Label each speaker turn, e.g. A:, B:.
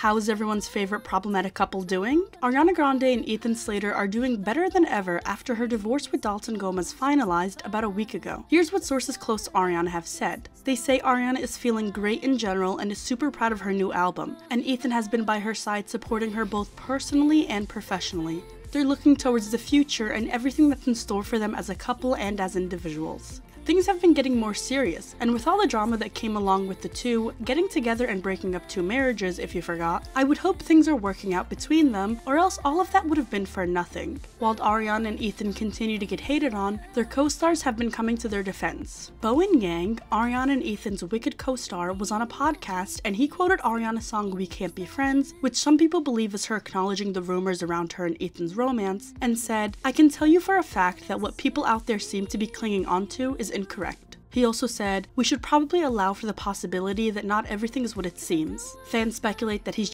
A: How is everyone's favorite problematic couple doing? Ariana Grande and Ethan Slater are doing better than ever after her divorce with Dalton Gomez finalized about a week ago. Here's what sources close to Ariana have said. They say Ariana is feeling great in general and is super proud of her new album, and Ethan has been by her side supporting her both personally and professionally. They're looking towards the future and everything that's in store for them as a couple and as individuals. Things have been getting more serious, and with all the drama that came along with the two, getting together and breaking up two marriages, if you forgot, I would hope things are working out between them, or else all of that would have been for nothing. While Ariana and Ethan continue to get hated on, their co-stars have been coming to their defense. Bowen Yang, Ariana and Ethan's Wicked co-star, was on a podcast and he quoted Ariana's song We Can't Be Friends, which some people believe is her acknowledging the rumors around her and Ethan's romance, and said, I can tell you for a fact that what people out there seem to be clinging onto incorrect. He also said, We should probably allow for the possibility that not everything is what it seems. Fans speculate that he's